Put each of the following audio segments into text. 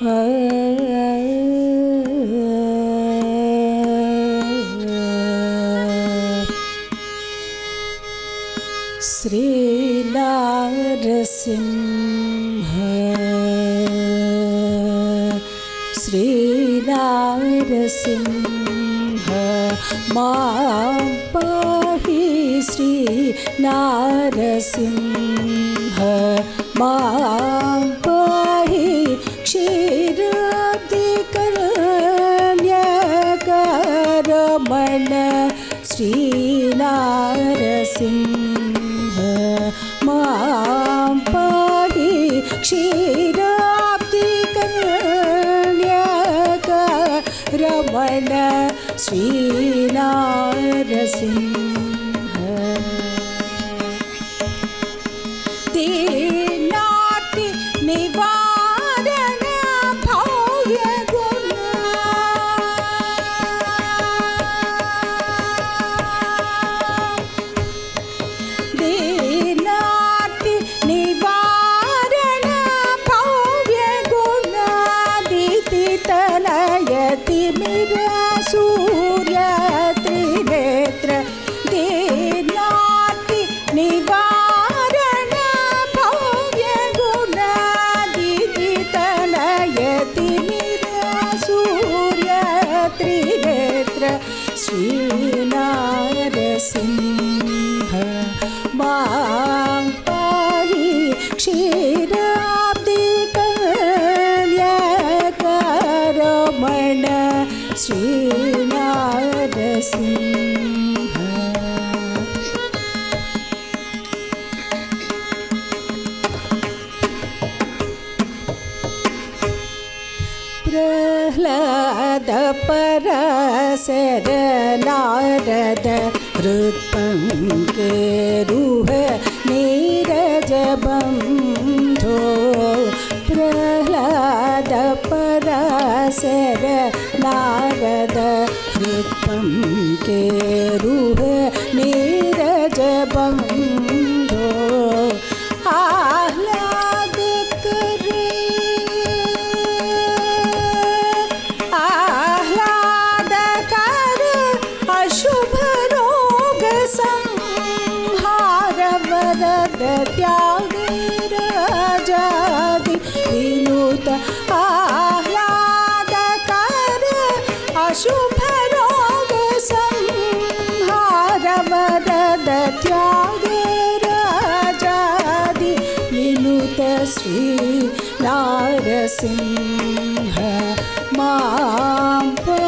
श्रीलारसिंह श्रीलारसिंह मा पाहि श्रीनारसिंह मा वद श्रीनादसि ूरे नीरजपम् सिं माति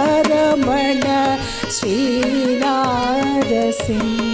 करमण श्रीराज श्रीनारसिंह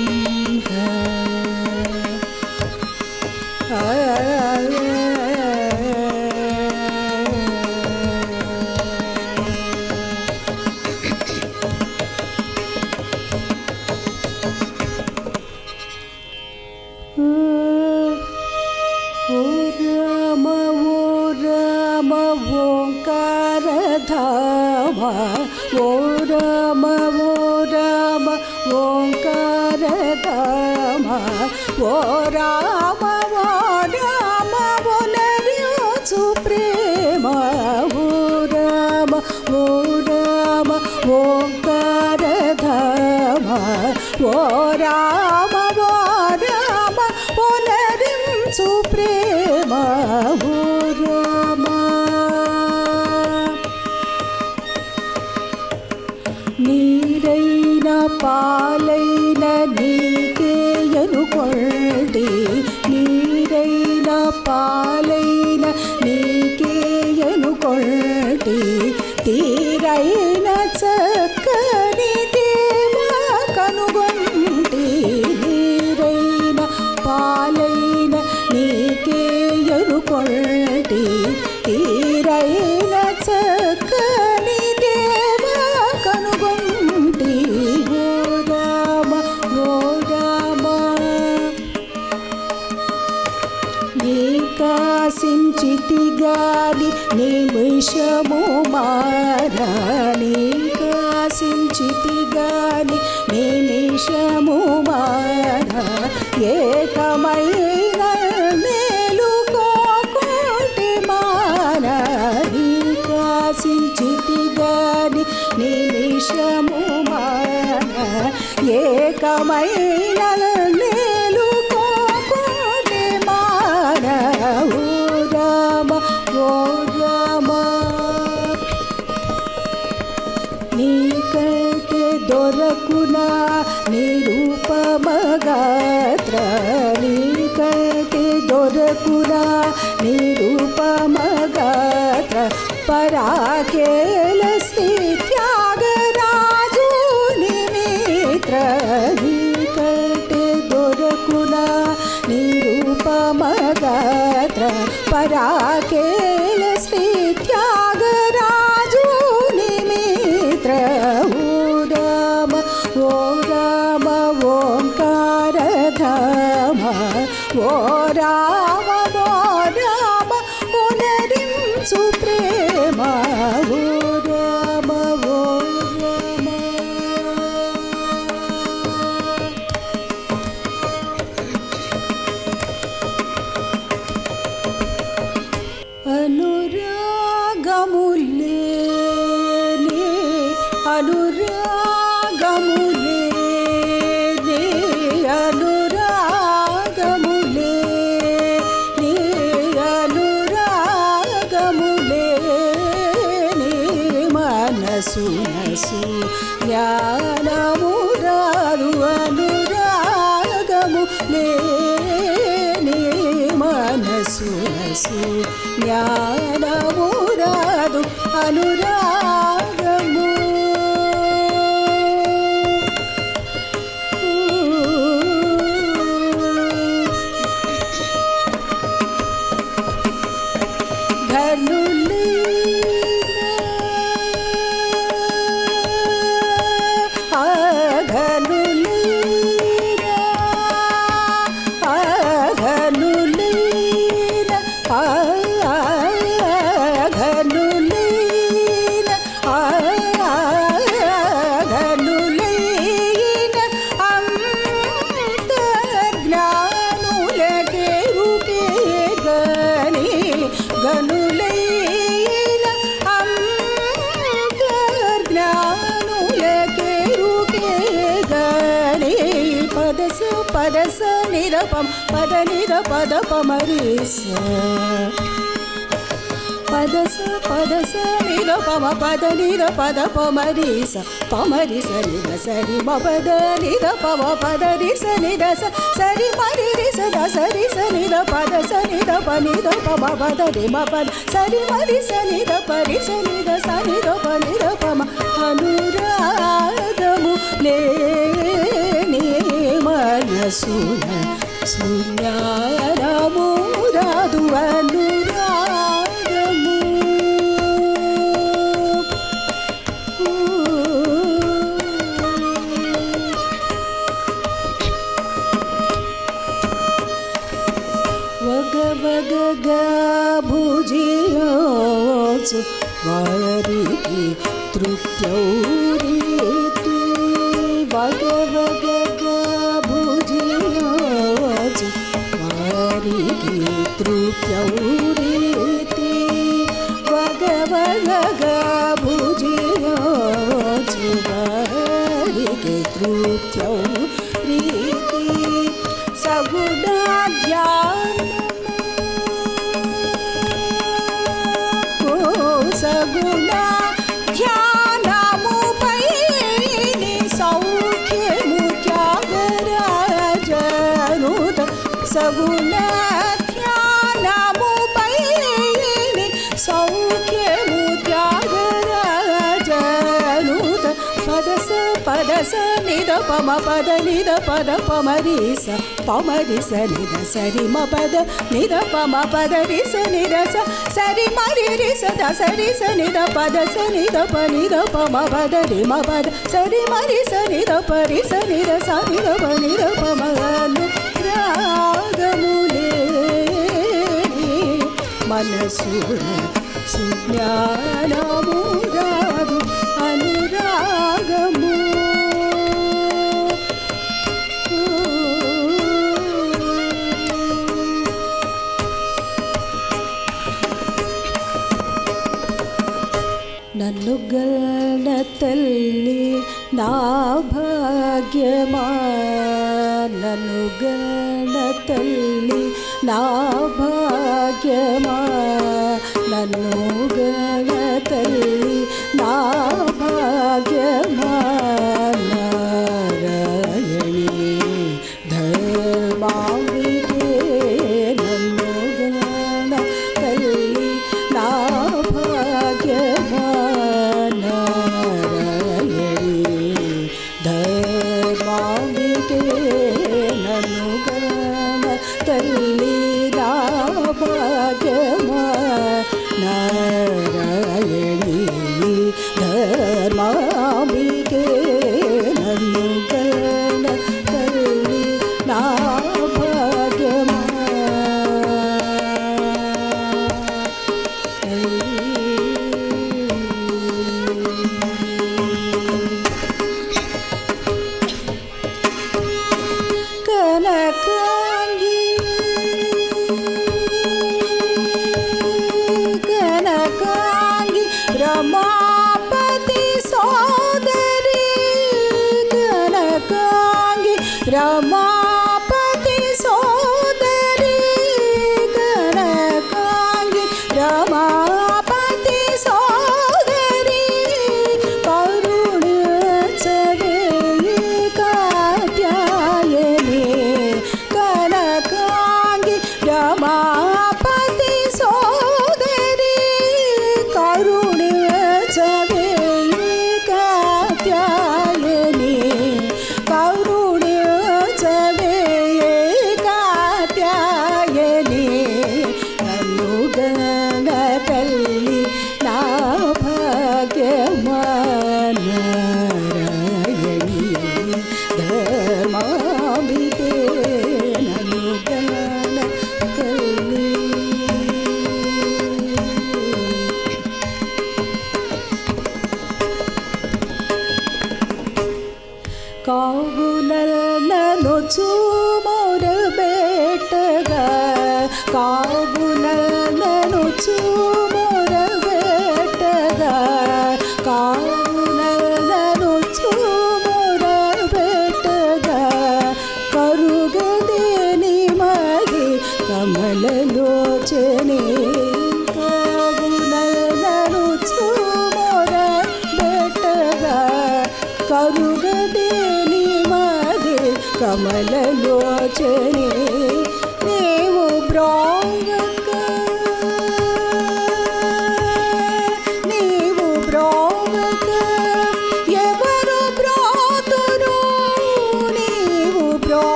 我。చితి గాలి నిమిషము విషము మారాని కాసించితి గాలి నిమిషము నిషము మారా ఏకమైన మేలు గాలి మారా ఏకమైన निरूप मग परा कल adura పమ పద నిర పద పమరిస పమరిస నిర సరి మ పద నిర పమ పద రిస నిర స సరి మరి రిస ద సరి స నిర పద స నిర ప నిర పమ పద రి మ పద సరి మరి స నిర పరి స నిర స నిర ప నిర పమ అనురాగము లేని మనసున శూన్యారము రాదు châu పమ పద నిద పద పమరిస పమరిస నిద సరి మ పద నిద పమ పద రిస నిద స సరి మరి రిస ద సరి స నిద పద స నిద ప నిద పమ పద రి మ పద సరి మరి స నిద ప రి స నిద స నిద ప నిద పమ అను రాగములే మనసున సుజ్ఞానము ಗಗನ ತಲ್ಲಿ ನಾ ಭಾಗ್ಯಮಾನನು ಗಗನ ತಲ್ಲಿ ನಾ ಭಾಗ್ಯಮಾನನು ಗಗನ ತಲ್ಲಿ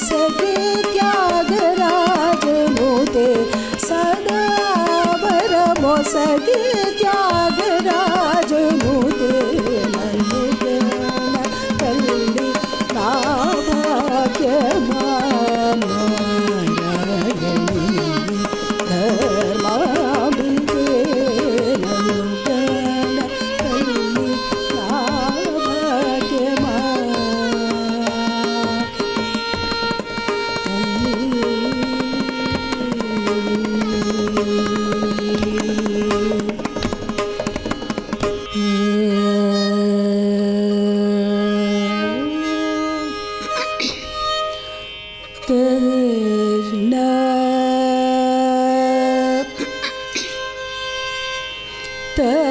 said it ತ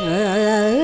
Uh...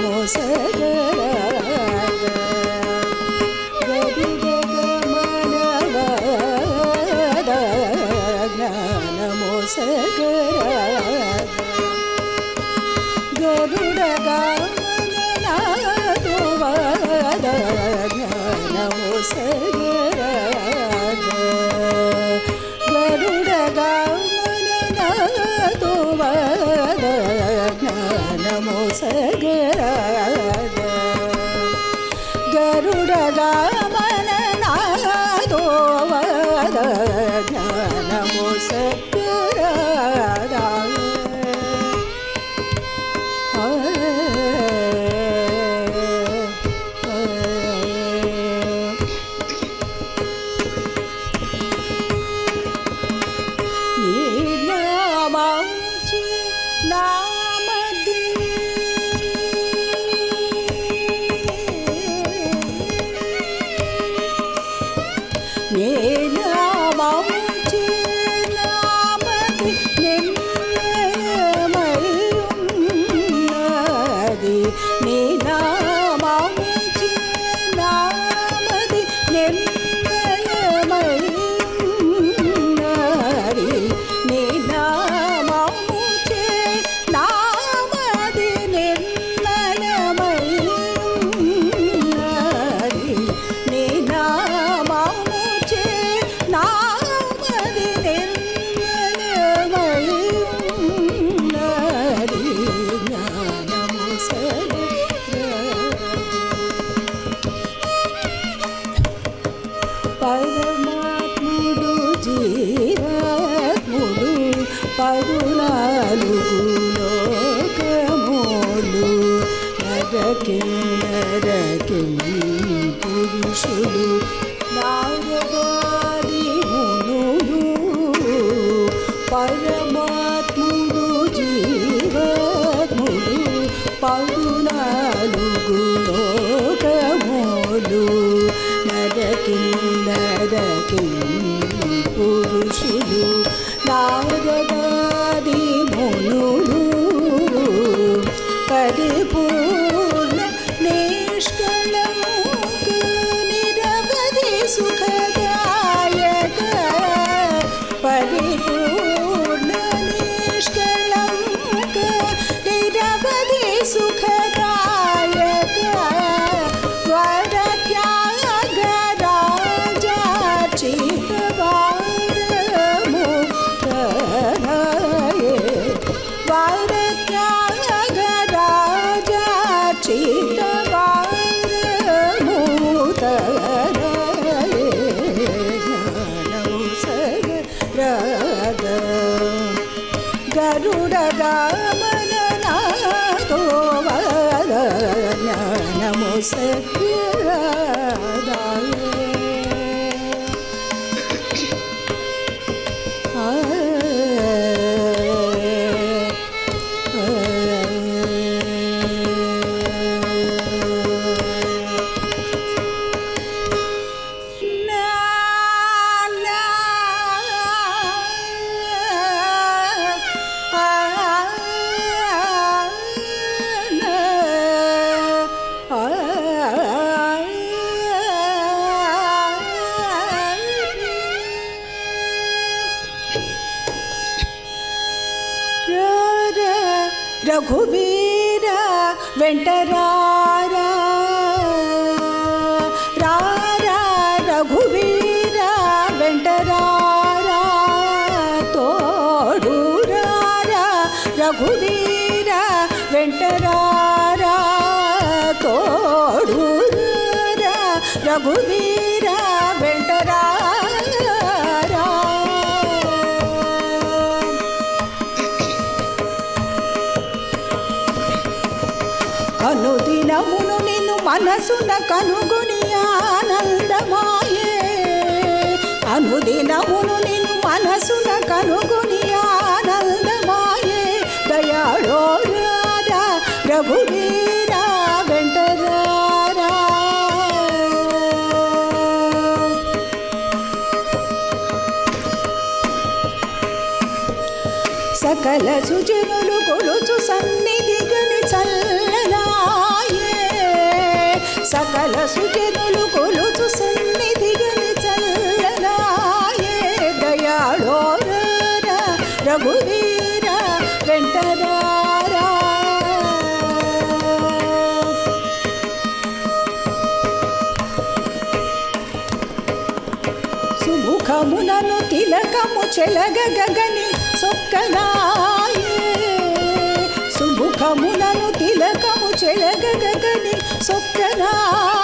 Vamos a llegar గరుడరామనాథో నమో సత్యరాధ. రఘువీర వెంటరారా కనుగునియానందమాయే అనుదినమును నిను మనసున కనుగునియానందమాయే దయాళో రాధా ప్రభువీరా వెంటరారా సకల సుచి సకల సుజనులు కొలుచు సన్నిధిగని చల్లనాయే దయాళో రఘువీర వెంటరారా. సుముఖమునను తిలకము చెలగగని సొక్కనా राधा